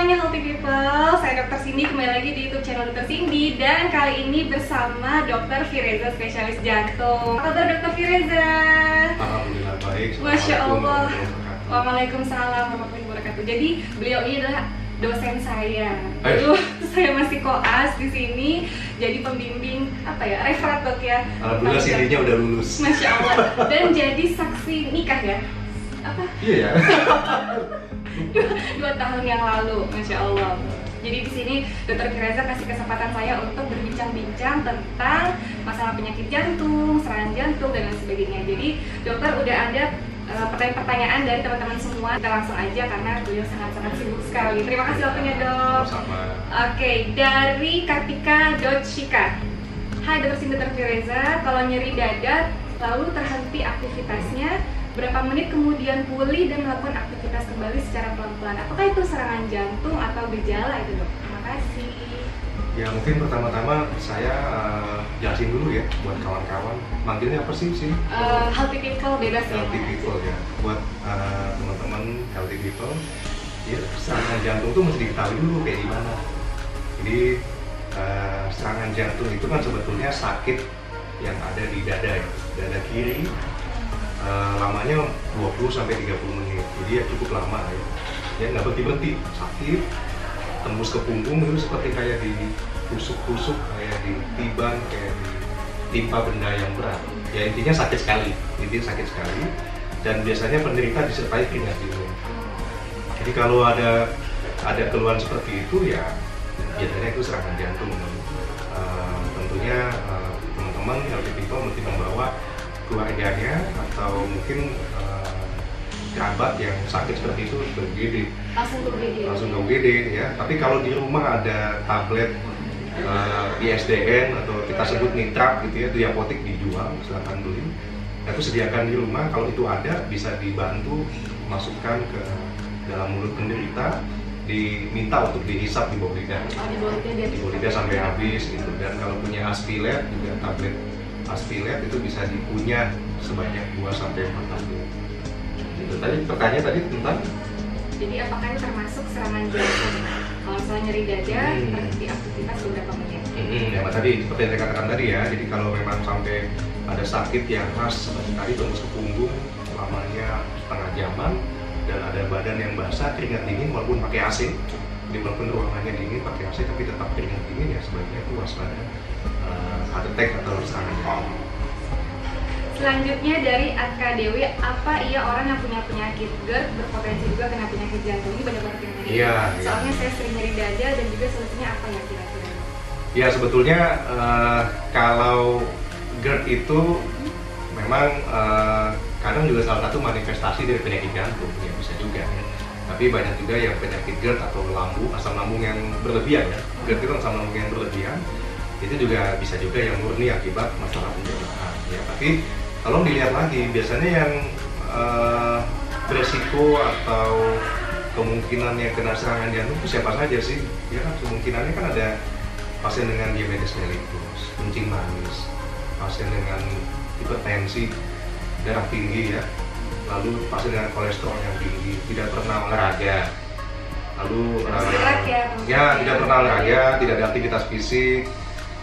semuanya healthy people, saya Dr. Cindy kembali lagi di YouTube channel Dr. Cindy dan kali ini bersama Dr. Fireza spesialis jantung. Apa kabar Dr. Fireza? Alhamdulillah baik. Masya Allah. Waalaikumsalam warahmatullahi wabarakatuh. Jadi beliau ini adalah dosen saya. Hai. Dulu saya masih koas di sini, jadi pembimbing apa ya referat dok ya. Alhamdulillah Cindy-nya udah lulus. Masya Allah. Dan jadi saksi nikah ya? Apa? Iya ya. dua, dua tahun yang lalu, masya Allah. Jadi di sini Dr. Fireza kasih kesempatan saya untuk berbincang-bincang tentang masalah penyakit jantung, serangan jantung dan lain sebagainya. Jadi dokter udah ada eh, pertanyaan-pertanyaan dari teman-teman semua. Kita langsung aja karena beliau sangat-sangat sibuk sekali. Terima kasih waktunya dok. Sama. Oke, dari Kartika Dotshika. Hai Dr. Cindy Dr. Fireza, kalau nyeri dada lalu terhenti aktivitasnya, berapa menit kemudian pulih dan melakukan aktivitas kembali secara pelan-pelan? Apakah itu serangan jantung atau gejala itu dok? Terima kasih. Ya mungkin pertama-tama saya eh, jelasin dulu ya buat kawan-kawan. Manggilnya apa sih sih? Eh, healthy people bebas ya. healthy people ya. Buat eh, teman-teman healthy people, ya serangan jantung tuh mesti diketahui dulu kayak gimana. Jadi eh, serangan jantung itu kan sebetulnya sakit yang ada di dada ya, dada kiri Eh, lamanya 20 sampai 30 menit. Jadi ya cukup lama ya. Ya nggak berhenti berhenti sakit tembus ke punggung itu seperti kayak ditusuk-tusuk kayak ditiban kayak ditimpa benda yang berat. Ya intinya sakit sekali. Intinya sakit sekali. Dan biasanya penderita disertai keringat dingin jadi kalau ada ada keluhan seperti itu ya biasanya itu serangan jantung. Eh, tentunya eh, teman-teman people mesti membawa keluarganya atau mungkin eh, kerabat yang sakit seperti itu ke UGD Langsung ke UGD. langsung ke UGD ya. Tapi kalau di rumah ada tablet eh, ISDN atau kita sebut nitrat gitu ya di apotek dijual silahkan beli. Nah, itu sediakan di rumah. Kalau itu ada bisa dibantu masukkan ke dalam mulut penderita diminta untuk dihisap di bawah lidah Oh, di bawah lidah sampai habis gitu. Dan kalau punya aspilet juga tablet aspilet itu bisa dikunyah sebanyak 2 sampai 4 tablet gitu. tadi pertanyaan tadi tentang Jadi apakah itu termasuk serangan jantung? Kalau misalnya nyeri dada, Hmm. terhenti aktivitas beberapa menit. Hmm, ya tadi seperti yang saya katakan tadi ya, jadi kalau memang sampai ada sakit yang khas seperti tadi tembus ke punggung lamanya setengah jaman dan ada badan yang basah keringat dingin walaupun pakai AC jadi walaupun ruangannya dingin pakai AC tapi tetap keringat dingin ya sebaiknya itu waspada heart attack atau serangan jantung. Selanjutnya dari Atka Dewi, apa iya orang yang punya penyakit GERD berpotensi juga kena penyakit jantung? Ini banyak banget yang. Iya, iya. Soalnya saya sering nyeri dada dan juga solusinya apa ya kira-kira? Ya sebetulnya eh, kalau GERD itu memang eh, kadang juga salah satu manifestasi dari penyakit jantung ya bisa juga ya. Tapi banyak juga yang penyakit GERD atau lambung asam lambung yang berlebihan ya. GERD itu asam lambung yang berlebihan itu juga bisa juga yang murni akibat masalah pencernaan ya. Tapi kalau dilihat lagi biasanya yang eh, beresiko atau kemungkinan yang kena serangan jantung itu siapa saja sih? Ya kan kemungkinannya kan ada pasien dengan diabetes mellitus, kencing manis, pasien dengan hipertensi, darah tinggi ya, lalu pasien dengan kolesterol yang tinggi, tidak pernah olahraga, lalu eh, gerak ya, teman-teman. ya tidak pernah olahraga, tidak ada aktivitas fisik,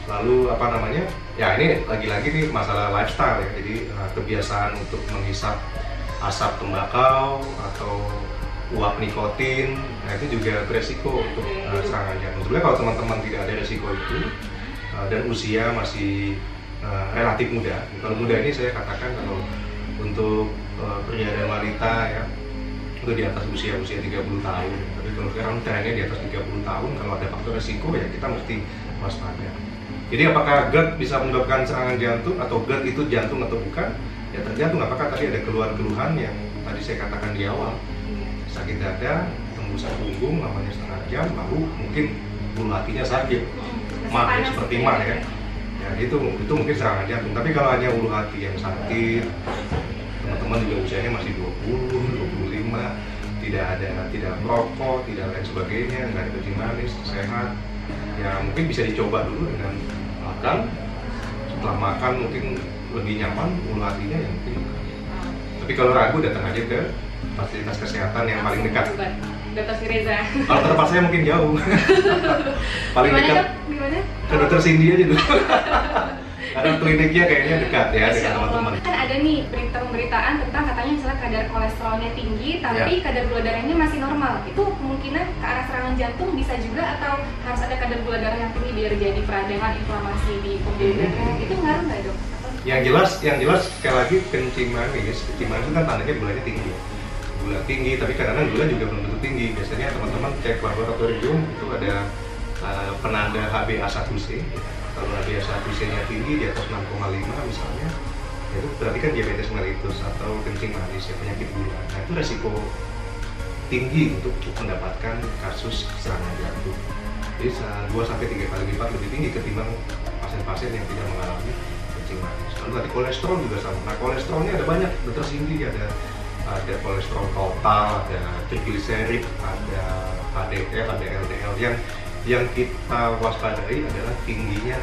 lalu apa namanya? Ya ini lagi-lagi nih masalah lifestyle ya, jadi eh, kebiasaan untuk menghisap asap tembakau atau uap nikotin, nah itu juga beresiko untuk eh, serangan jantung. Sebenarnya kalau teman-teman tidak ada resiko itu eh, dan usia masih eh, relatif muda, kalau muda ini saya katakan kalau untuk eh, pria dan wanita ya itu di atas usia usia 30 tahun. Tapi kalau sekarang trennya di atas 30 tahun, kalau ada faktor resiko ya kita mesti waspada. Jadi apakah GERD bisa menyebabkan serangan jantung atau GERD itu jantung atau bukan? Ya tergantung apakah tadi ada keluhan-keluhan yang tadi saya katakan di awal Iya. sakit dada, tembusan punggung lamanya setengah jam, lalu mungkin bulu hatinya sakit, Hmm, mah ya, seperti gitu mah ya. Ya itu itu mungkin serangan jantung. Tapi kalau hanya ulu hati yang sakit, teman-teman juga usianya masih 20, 25, tidak ada tidak merokok, tidak lain sebagainya, nggak ada kencing manis, sehat, ya mungkin bisa dicoba dulu dengan makan. Setelah makan mungkin lebih nyaman ulu hatinya ya mungkin. Tapi kalau ragu datang aja ke fasilitas kesehatan yang paling dekat. Dokter Fireza. Kalau tempat saya mungkin jauh. paling Gimana, dekat? Gimana? ke dokter Cindy aja dulu. Karena kliniknya kayaknya dekat ya dengan Allah. teman-teman. Kan ada nih berita pemberitaan tentang katanya misalnya kadar kolesterolnya tinggi tapi Ya. kadar gula darahnya masih normal. Itu kemungkinan ke arah serangan jantung bisa juga atau harus ada kadar gula darah yang tinggi biar jadi peradangan inflamasi di pembuluh Hmm. darah. Itu ngaruh nggak dok? Yang jelas, yang jelas sekali lagi kencing manis, kencing manis itu kan tandanya gulanya tinggi. Gula tinggi, tapi kadang-kadang gula juga belum tentu tinggi. Biasanya teman-teman cek laboratorium itu ada uh, penanda HbA1c. Kalau HbA1c nya tinggi di atas 6,5 misalnya, itu berarti kan diabetes mellitus atau kencing manis ya penyakit gula. Nah itu resiko tinggi untuk mendapatkan kasus serangan jantung. Jadi 2 sampai 3 kali lipat lebih tinggi ketimbang pasien-pasien yang tidak mengalami kencing manis. Lalu tadi kolesterol juga sama. Nah kolesterolnya ada banyak, dokter Cindy ada ada kolesterol total, ada trigliserid, ada HDL, ada LDL. Yang yang kita waspadai adalah tingginya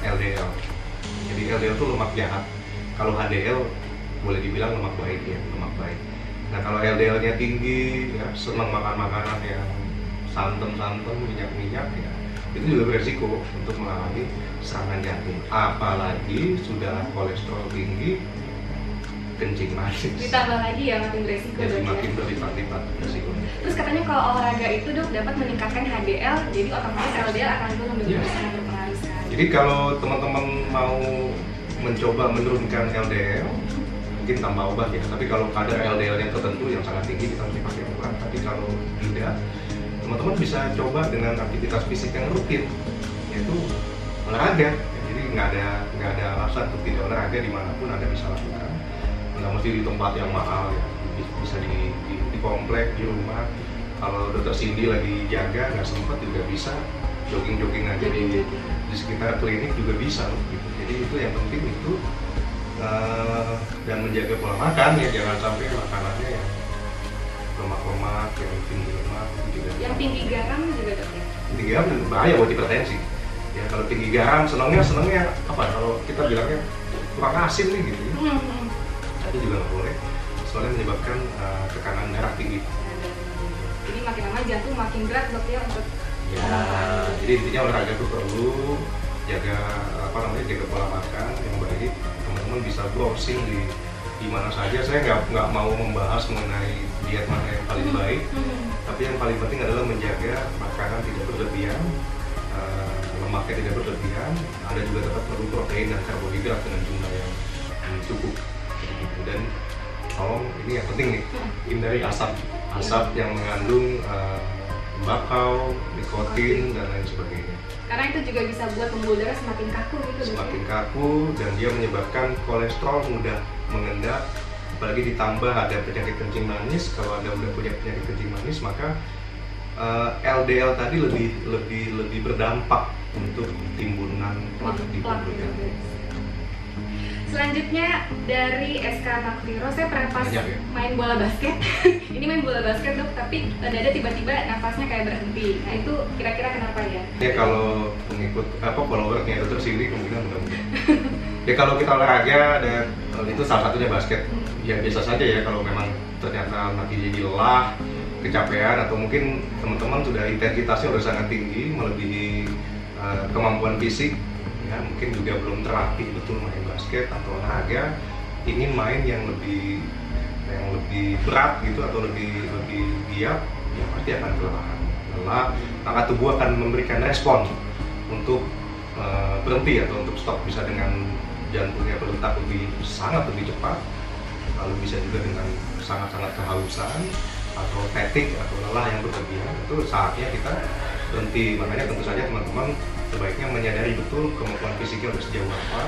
LDL. Jadi LDL itu lemak jahat. Kalau HDL boleh dibilang lemak baik ya, lemak baik. Nah kalau LDL-nya tinggi, ya senang makan makanan yang santan-santan, minyak-minyak ya, itu juga beresiko untuk mengalami serangan jantung. Apalagi sudah kolesterol tinggi, kencing manis. ditambah lagi ya makin beresiko Jadi ya. makin berlipat-lipat resikonya. Terus katanya kalau olahraga itu dok dapat meningkatkan HDL, jadi otomatis LDL akan turun dok. Iya. Sangat berpengaruh sekali. Jadi kalau teman-teman mau mencoba menurunkan LDL, mungkin tambah obat ya. Tapi kalau kadar LDL-nya tertentu yang sangat tinggi kita mesti pakai obat. Tapi kalau tidak, teman-teman bisa coba dengan aktivitas fisik yang rutin, yaitu olahraga. Jadi nggak ada nggak ada alasan untuk tidak olahraga di mana pun anda bisa lakukan. Nggak mesti di tempat yang mahal ya. Bisa di, di, di komplek, di rumah. Kalau dokter Cindy lagi jaga nggak sempat juga bisa jogging-jogging aja di di sekitar klinik juga bisa loh gitu. Jadi itu yang penting itu eh, dan menjaga pola makan ya jangan sampai makanannya yang lemak-lemak yang tinggi lemak juga Yang tinggi garam juga dok ya. tinggi garam bahaya buat hipertensi ya kalau tinggi garam senangnya senangnya apa kalau kita bilangnya kurang asin nih gitu ya Hmm, hmm. Nah, itu juga nggak boleh soalnya menyebabkan eh, tekanan darah tinggi. Jadi makin lama jantung makin berat dok ya untuk ya jadi intinya olahraga itu perlu jaga apa namanya jaga pola makan yang baik. Teman-teman bisa browsing di di mana saja. Saya nggak nggak mau membahas mengenai diet mana yang paling Hmm, baik. Hmm. tapi yang paling penting adalah menjaga makanan tidak berlebihan eh, lemaknya tidak berlebihan. Ada juga tetap perlu protein dan karbohidrat dengan jumlah yang cukup. Dan tolong ini yang penting nih hindari asap asap yang mengandung eh, bakau nikotin dan lain sebagainya Karena itu juga bisa buat pembuluh darah semakin kaku gitu dok semakin ya. kaku dan dia menyebabkan kolesterol mudah mengendap apalagi ditambah ada penyakit kencing manis kalau anda udah punya penyakit kencing manis maka eh, LDL tadi lebih lebih lebih berdampak untuk timbunan plak di pembuluh darah. Selanjutnya dari SK Makliro, saya pernah pas Banyak ya? main bola basket. Ini main bola basket dok, tapi dada tiba-tiba nafasnya kayak berhenti. Nah itu kira-kira kenapa ya? Ya kalau pengikut apa followernya dokter Siri kemungkinan mudah-mudahan. ya kalau kita olahraga dan itu salah satunya basket. Ya biasa saja ya kalau memang ternyata nanti jadi lelah, kecapean atau mungkin teman-teman sudah intensitasnya sudah sangat tinggi melebihi eh, kemampuan fisik ya mungkin juga belum terlatih betul main basket atau olahraga. Ingin main yang lebih yang lebih berat gitu atau lebih lebih giat ya pasti akan kelelahan. Lelah maka tubuh akan memberikan respon untuk eh, berhenti atau untuk stop. Bisa dengan jantungnya berdetak lebih sangat lebih cepat. Lalu bisa juga dengan sangat-sangat kehausan atau fatigue atau lelah yang berlebihan. Itu saatnya kita berhenti. Makanya tentu saja teman-teman sebaiknya menyadari betul kemampuan fisiknya sudah sejauh apa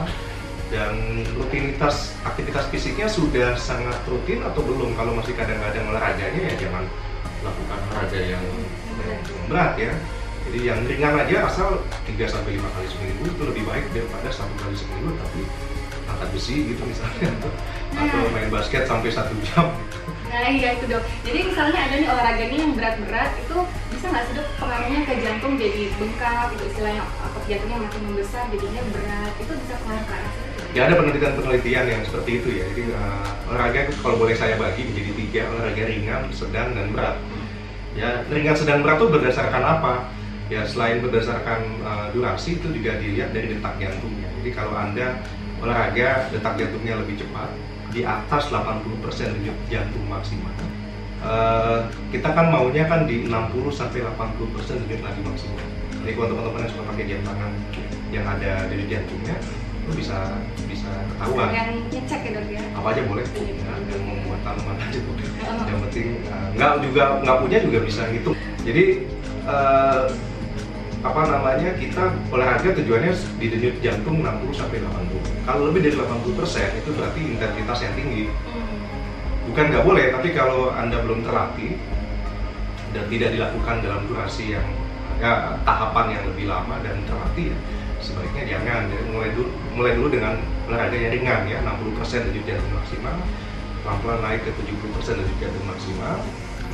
dan rutinitas aktivitas fisiknya sudah sangat rutin atau belum? Kalau masih kadang-kadang olahraganya ya jangan lakukan olahraga yang, yang berat ya. Jadi yang ringan aja asal 3 sampai 5 kali seminggu itu lebih baik daripada satu kali seminggu tapi angkat besi gitu misalnya atau, atau main basket sampai satu jam. Nah iya itu dok. Jadi misalnya ada nih olahraganya yang berat-berat itu bisa nggak sih dok pengaruhnya ke jantung jadi bengkak gitu istilahnya otot jantungnya makin membesar jadinya berat itu bisa pengaruh ke? Ya ada penelitian-penelitian yang seperti itu ya. Jadi uh, olahraga kalau boleh saya bagi menjadi tiga olahraga ringan, sedang dan berat. Ya ringan, sedang, berat itu berdasarkan apa? Ya selain berdasarkan uh, durasi itu juga dilihat dari detak jantungnya. Jadi kalau anda olahraga detak jantungnya lebih cepat di atas 80% denyut jantung maksimal. Uh, kita kan maunya kan di 60 sampai 80% denyut nadi maksimal. Jadi kalau teman-teman yang suka pakai jam tangan yang ada denyut jantungnya itu bisa bisa ketahuan. Yang ngecek ya dok ya? Apa aja boleh, ya, yang membuat tanaman aja boleh. Yang penting uh, nggak juga nggak punya juga bisa gitu. Jadi uh, apa namanya kita olahraga tujuannya di denyut jantung 60 sampai 80. Kalau lebih dari 80 persen itu berarti intensitas yang tinggi. Hmm. Bukan nggak boleh, tapi kalau anda belum terlatih dan tidak dilakukan dalam durasi yang ya, tahapan yang lebih lama dan terlatih ya, sebaiknya jangan. Jadi mulai dulu mulai dulu dengan olahraga yang ringan ya 60 persen denyut jantung maksimal, pelan-pelan naik ke 70 persen denyut jantung maksimal,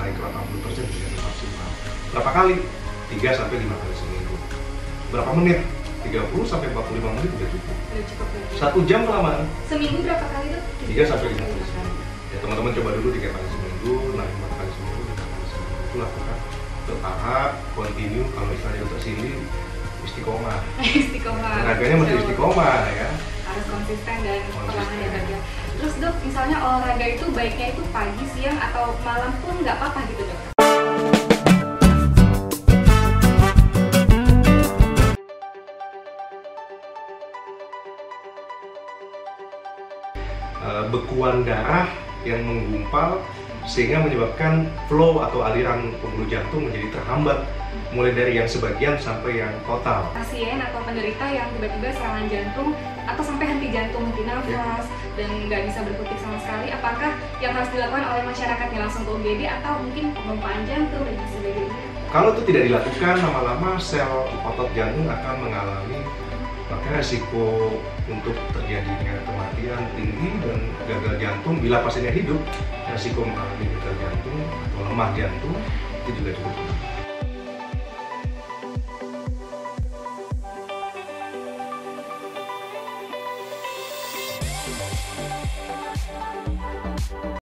naik ke 80 persen denyut jantung maksimal. Berapa kali? 3 sampai 5 kali seminggu. Berapa menit? 30 sampai 45 menit udah cukup. Udah cukup. Satu jam kelamaan. Seminggu berapa kali dok? 3 sampai 5 kali seminggu. Teman-teman coba dulu 3 kali seminggu, naik 4 kali seminggu, 5 kali seminggu. Itu lakukan bertahap, continue, kalau misalnya untuk sini istiqomah. Istiqomah. Olahraganya mesti istiqomah ya. Harus konsisten dan perlahan ya dok ya. Terus dok, misalnya olahraga itu baiknya itu pagi, siang, atau malam pun nggak apa-apa gitu dok? Eh, bekuan darah yang menggumpal sehingga menyebabkan flow atau aliran pembuluh jantung menjadi terhambat mulai dari yang sebagian sampai yang total. Pasien atau penderita yang tiba-tiba serangan jantung atau sampai henti jantung, henti nafas, dan nggak bisa berkutik sama sekali, apakah yang harus dilakukan oleh masyarakatnya langsung ke UGD atau mungkin pemompan jantung dan sebagainya? Kalau itu tidak dilakukan, lama-lama sel otot jantung akan mengalami maka resiko untuk terjadinya kematian tinggi dan gagal jantung bila pasiennya hidup, resiko mengalami gagal jantung atau lemah jantung itu juga cukup tinggi.